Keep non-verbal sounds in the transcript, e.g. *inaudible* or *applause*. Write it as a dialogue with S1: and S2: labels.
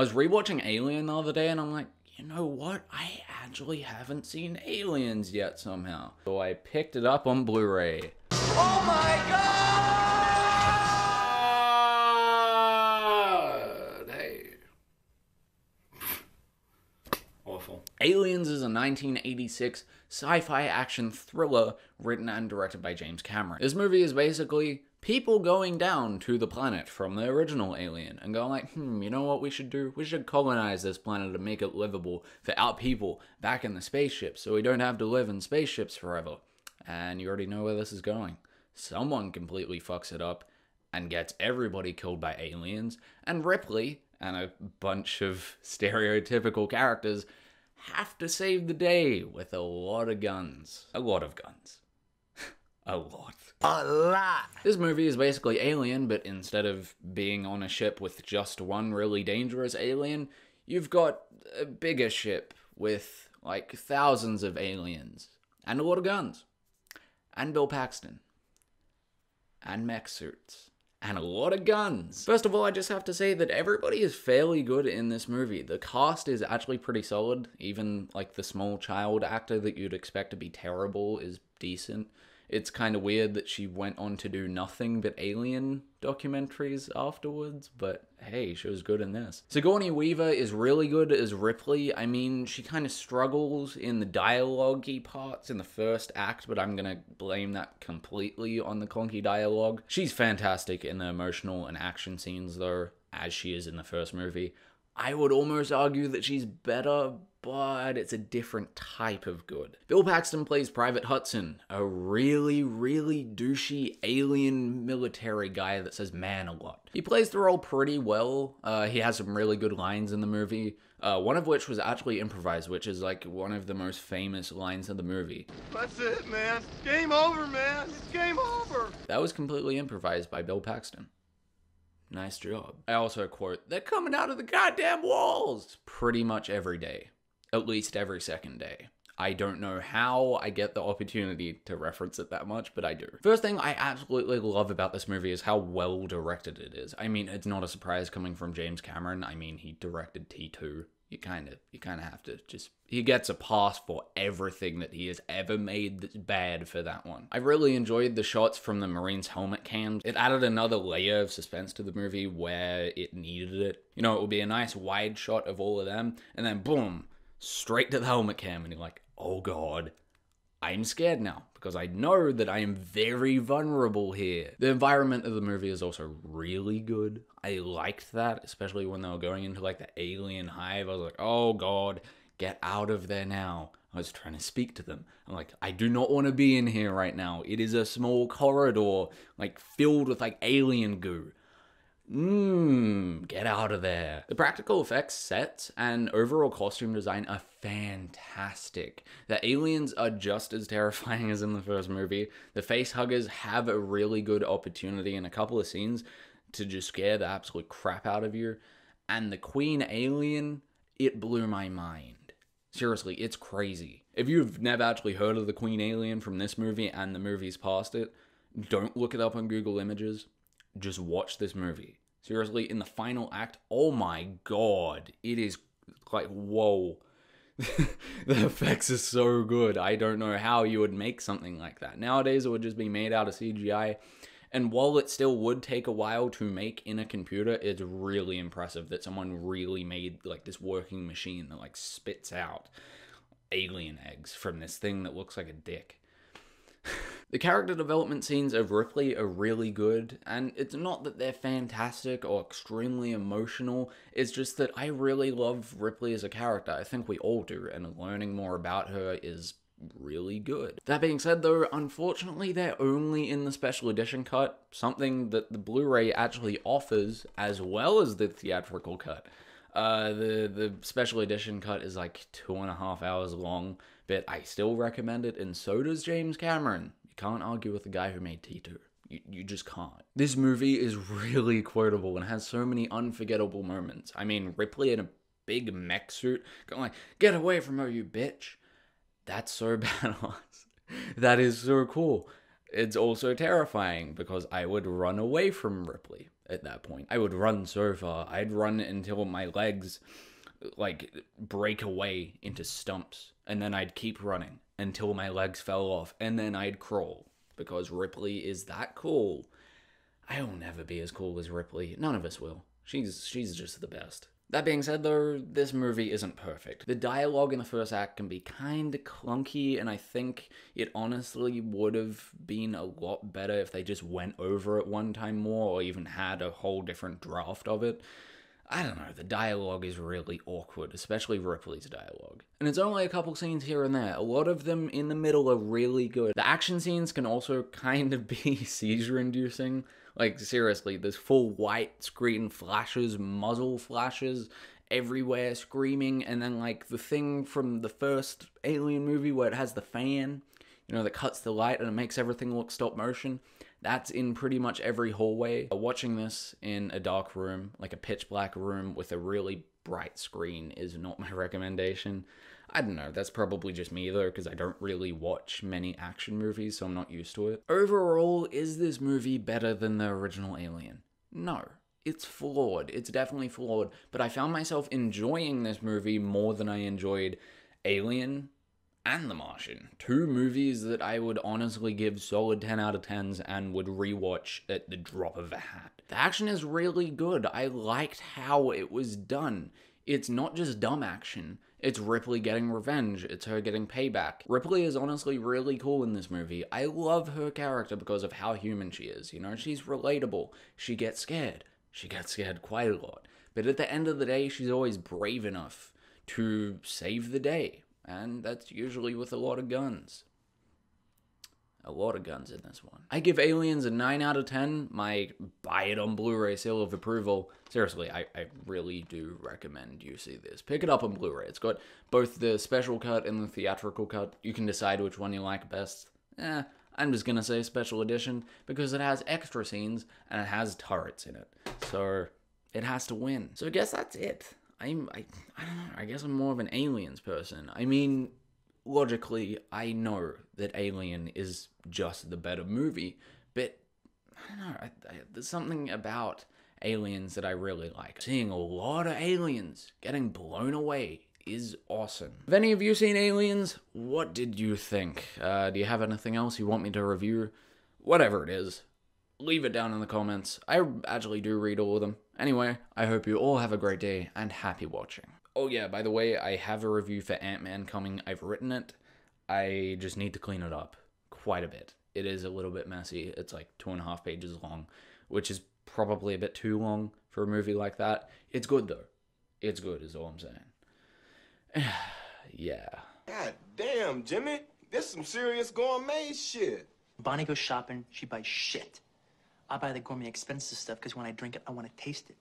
S1: I was rewatching Alien the other day and I'm like, you know what? I actually haven't seen Aliens yet somehow. So I picked it up on Blu ray.
S2: Oh my god!
S1: Hey. *sighs* Awful. Aliens is a 1986 sci fi action thriller written and directed by James Cameron. This movie is basically people going down to the planet from the original Alien and going like, hmm, you know what we should do? We should colonize this planet and make it livable for our people back in the spaceship so we don't have to live in spaceships forever. And you already know where this is going. Someone completely fucks it up and gets everybody killed by aliens, and Ripley and a bunch of *laughs* stereotypical characters have to save the day with a lot of guns. A lot of guns. A lot.
S2: A lot.
S1: This movie is basically Alien, but instead of being on a ship with just one really dangerous alien, you've got a bigger ship with like thousands of aliens and a lot of guns. And Bill Paxton. And mech suits. And a lot of guns. First of all, I just have to say that everybody is fairly good in this movie. The cast is actually pretty solid. Even like the small child actor that you'd expect to be terrible is decent. It's kind of weird that she went on to do nothing but alien documentaries afterwards, but hey, she was good in this. Sigourney Weaver is really good as Ripley. I mean, she kind of struggles in the dialogue parts in the first act, but I'm gonna blame that completely on the clunky dialogue. She's fantastic in the emotional and action scenes, though, as she is in the first movie. I would almost argue that she's better, but it's a different type of good. Bill Paxton plays Private Hudson, a really, really douchey alien military guy that says man a lot. He plays the role pretty well. Uh, he has some really good lines in the movie. Uh, one of which was actually improvised, which is like one of the most famous lines of the movie.
S2: That's it, man. Game over, man. It's game over.
S1: That was completely improvised by Bill Paxton. Nice job. I also quote, they're coming out of the goddamn walls pretty much every day, at least every second day. I don't know how I get the opportunity to reference it that much, but I do. First thing I absolutely love about this movie is how well directed it is. I mean, it's not a surprise coming from James Cameron. I mean, he directed T2. You kind of you kind of have to just he gets a pass for everything that he has ever made that's bad for that one. I really enjoyed the shots from the Marines helmet cams. It added another layer of suspense to the movie where it needed it. You know, it would be a nice wide shot of all of them and then boom, straight to the helmet cam and you're like, oh god, I'm scared now because I know that I am very vulnerable here. The environment of the movie is also really good. I liked that, especially when they were going into like the alien hive. I was like, oh god, get out of there now. I was trying to speak to them. I'm like, I do not want to be in here right now. It is a small corridor, like filled with like alien goo. Mmm, get out of there. The practical effects, sets, and overall costume design are fantastic. The aliens are just as *laughs* terrifying as in the first movie. The face huggers have a really good opportunity in a couple of scenes to just scare the absolute crap out of you. And the queen alien, it blew my mind. Seriously, it's crazy. If you've never actually heard of the queen alien from this movie and the movies past it, don't look it up on Google Images. Just watch this movie. Seriously, in the final act, oh my god, it is like, whoa. *laughs* the effects are so good. I don't know how you would make something like that. Nowadays, it would just be made out of CGI. And while it still would take a while to make in a computer, it's really impressive that someone really made like this working machine that like spits out alien eggs from this thing that looks like a dick. The character development scenes of Ripley are really good, and it's not that they're fantastic or extremely emotional, it's just that I really love Ripley as a character. I think we all do, and learning more about her is really good. That being said, though, unfortunately, they're only in the special edition cut, something that the Blu ray actually offers as well as the theatrical cut. Uh, the the special edition cut is like two and a half hours long, but I still recommend it, and so does James Cameron. Can't argue with the guy who made T2. You, you just can't. This movie is really quotable and has so many unforgettable moments. I mean, Ripley in a big mech suit going like, "Get away from her, you bitch!" That's so *laughs* badass. that is so cool. It's also terrifying because I would run away from Ripley at that point. I would run so far. I'd run until my legs like break away into stumps and then I'd keep running until my legs fell off and then I'd crawl because Ripley is that cool. I will never be as cool as Ripley. None of us will. She's she's just the best. That being said, though, this movie isn't perfect. The dialogue in the first act can be kinda clunky, and I think it honestly would have been a lot better if they just went over it one time more or even had a whole different draft of it. I don't know, the dialogue is really awkward, especially Ripley's dialogue. And it's only a couple scenes here and there. A lot of them in the middle are really good. The action scenes can also *laughs* kind of be *laughs* seizure inducing. Like, seriously, there's full white screen flashes, muzzle flashes everywhere, screaming, and then, like, the thing from the first Alien movie where it has the fan, you know, that cuts the light and it makes everything look stop motion. That's in pretty much every hallway. Uh, watching this in a dark room, like a pitch black room with a really bright screen, is not *laughs* my recommendation. I don't know, that's probably just me though, because I don't really watch many action movies, so I'm not used to it. Overall, is this movie better than the original Alien? No. It's flawed. It's definitely flawed. But I found myself enjoying this movie more than I enjoyed Alien and The Martian. Two movies that I would honestly give solid 10 out of 10s and would rewatch at the drop of a hat. The action is really good. I liked how it was done. It's not just dumb action. It's Ripley getting revenge. It's her getting payback. Ripley is honestly really cool in this movie. I love her character because of how human she is. You know, she's relatable. She gets scared. She gets scared quite a lot. But at the end of the day, she's always brave enough to save the day. And that's usually with a lot of guns. A lot of guns in this one. I give Aliens a 9 out of 10. My buy it on Blu ray seal of approval. Seriously, I, I really do recommend you see this. Pick it up on Blu ray. It's got both the special cut and the theatrical cut. You can decide which one you like best. Eh, I'm just gonna say special edition because it has extra scenes and it has turrets in it. So it has to win. So I guess that's it. I'm I, I don't know. I guess I'm more of an aliens person. I mean, logically, I know that Alien is just the better movie, but I don't know. I, I, there's something about aliens that I really like. Seeing a lot of aliens getting blown away is awesome. Have any of you seen Aliens? What did you think? Uh, do you have anything else you want me to review? Whatever it is, leave it down in the comments. I actually do read all of them. Anyway, I hope you all have a great day and happy watching. Oh yeah, by the way, I have a review for Ant-Man coming. I've written it. I just need to clean it up quite a bit. It is a little bit messy. It's like two and a half pages long, which is probably a bit too long for a movie like that. It's good though. It's good is all I'm saying. *sighs* yeah.
S2: God damn, Jimmy. This some serious gourmet shit.
S3: Bonnie goes shopping, she buys shit. I buy the gourmet expensive stuff because when I drink it, I want to taste it.